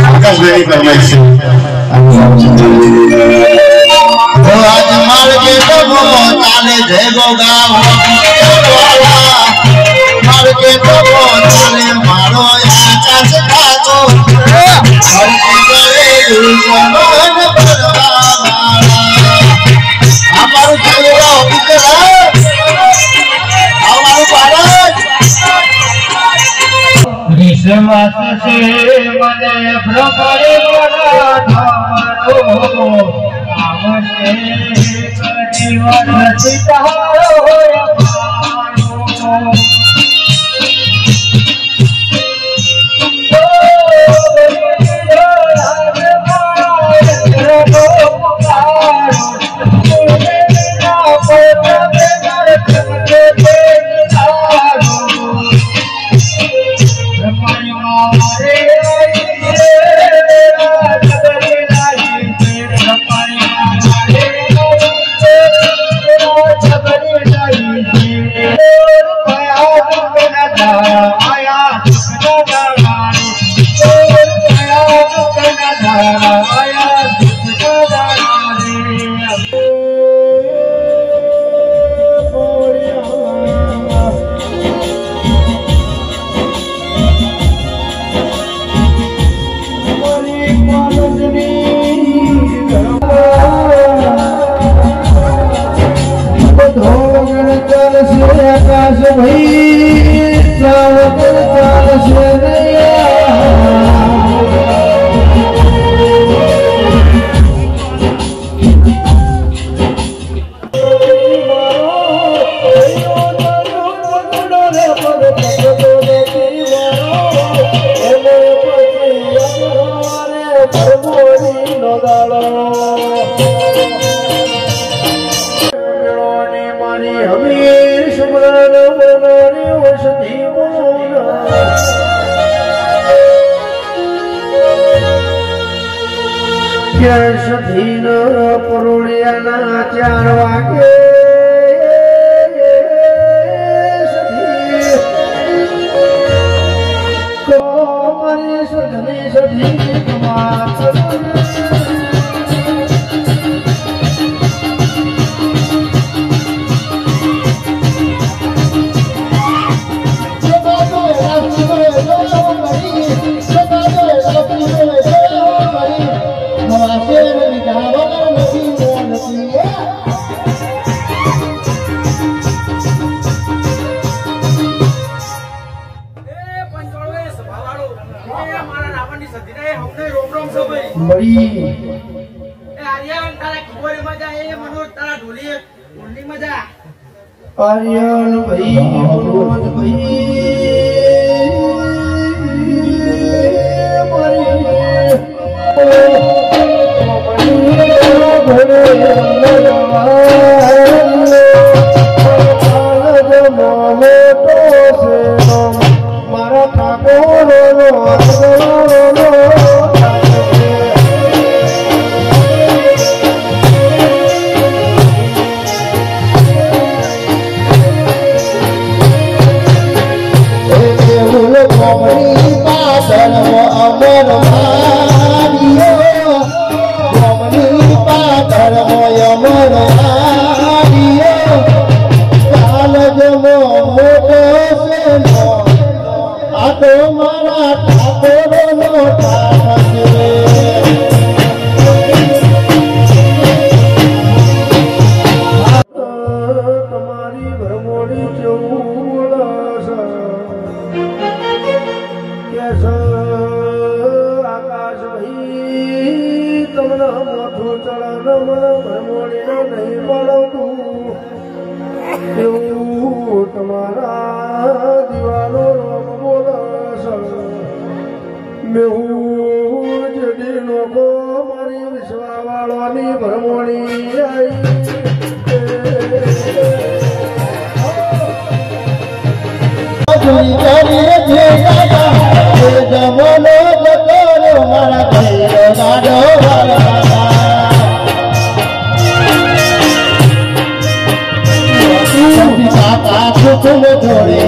આકાશભાઈ ફરમાઈશ તો આજ માર્ગે પ્રભુ ચાલે જય ગોગાવ માર્ગે પ્રભુ ચાલે મને ભ્રમરે મારી સધની સધી કમા મળી આર્યન ભાઈ મનોજ મારા કેસ આકાશ ભાઈ તમને માથું ચડાનો મને ભરમોડીને નહીં મળતું. એવું તમારા દિવાનો રોમ બોલશ મેહું જડી લોકો મારી વિશ્વાવાળાની ભરમોણી চুরি করিয়েছে দাদা যেমন করো ধরে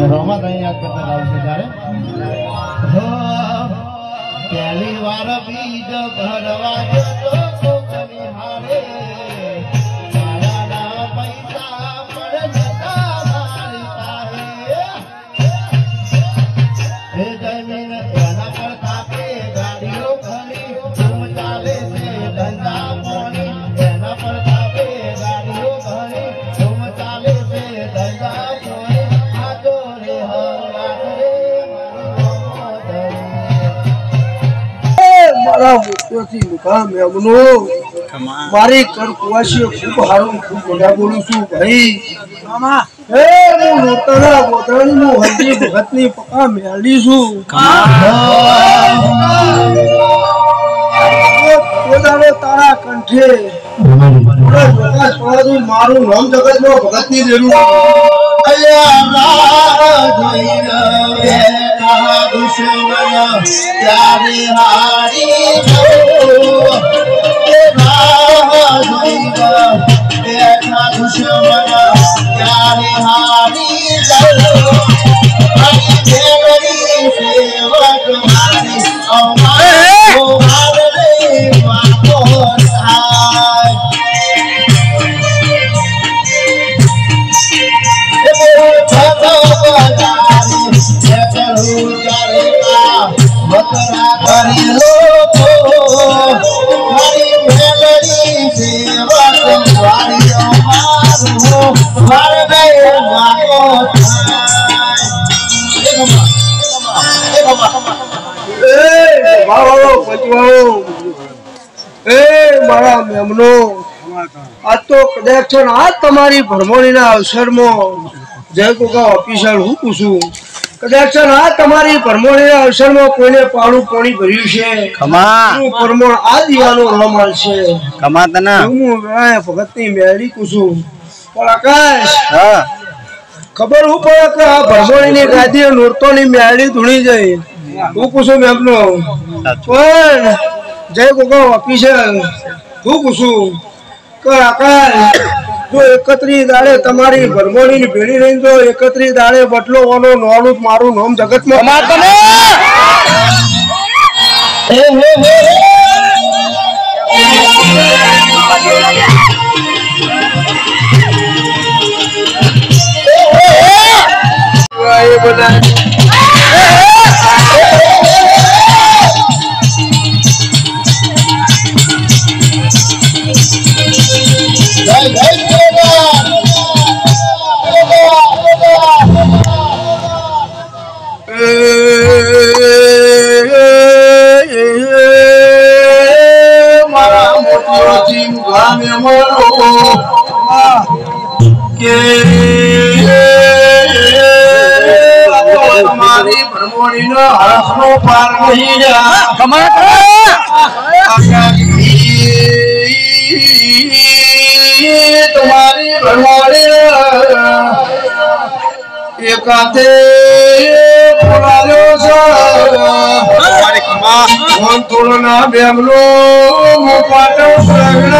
અને રોમા તઈ યાદ કરતા આવશે ત્યારે. પહેલી વાર બીજ ભરવા મારો મુખ્યથી મુકામ એમનો મારી કર કુવાસીઓ ખૂબ હારું ખૂબ બધા બોલું છું ભાઈ. હે હું નોતરા હજી ભગતની પકા મેળી છું. તારા કંઠે. મારું નામ જગતમાં ભગતની અલ્યા चुमन प्यार हारी बैठा दुश्मन प्यार हारी देवरी सेवक मारी अमार Oh, ત્યારે હારી ગયો. મારી દેવરી સેવક અમારો મારે તમારી ભરમણીના અવસરમાં જય ગોગા ઓફિસર હું પૂછું કદાચ આ તમારી ભરમણીના અવસરમાં કોઈને પાણું પાણી ભર્યું છે? ખમા. હું પરમણ આ દિવાનો રમાલ છે? ખમા તને. હું ભગત ભગતની મેળી પૂછું પણ આકાશ હા. ખબર હું પડે કે આ ભરમણીની ગાદી નોરતોની મેળી ધૂણી જઈ. હું કુસુ મેમનો. સાચું. પણ જય ગોગો ઓફિસર. હું કુસુ કે આકાશ જો એકત્રી દાડે તમારી ભરમોણી ની ભેળી રહી જો એકત્રી દાડે બટલો ઓનો નોનું મારું નામ જગતમાં. એ બધા તમારી ભરમોણીનો હાથનો પાર નહીં તમારી ભરમોણી એકાતે બોલાયો છે ના બેમલો હું પાટો પ્રગણની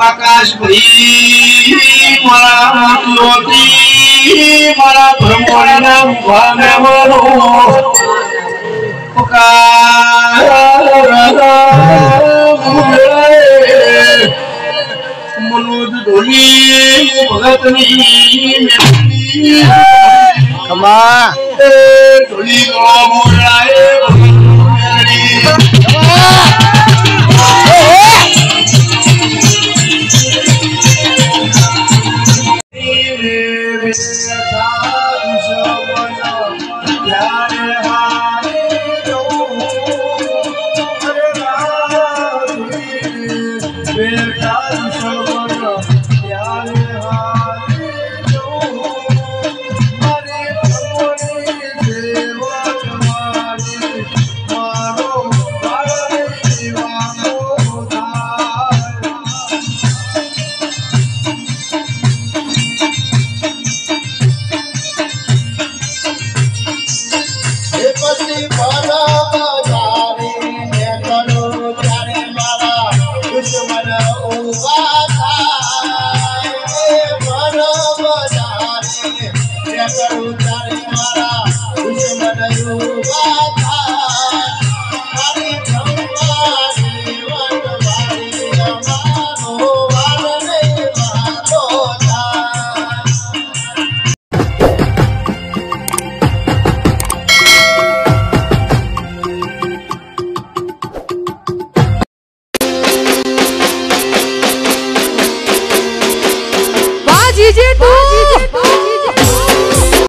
આકાશ ભાઈ મારા મોતી મારા બ્રહ્મણના ભાને મનો ધોની ભગતની મેળવી ખમા ઢોલી ગો મોરાએ ભગતની એ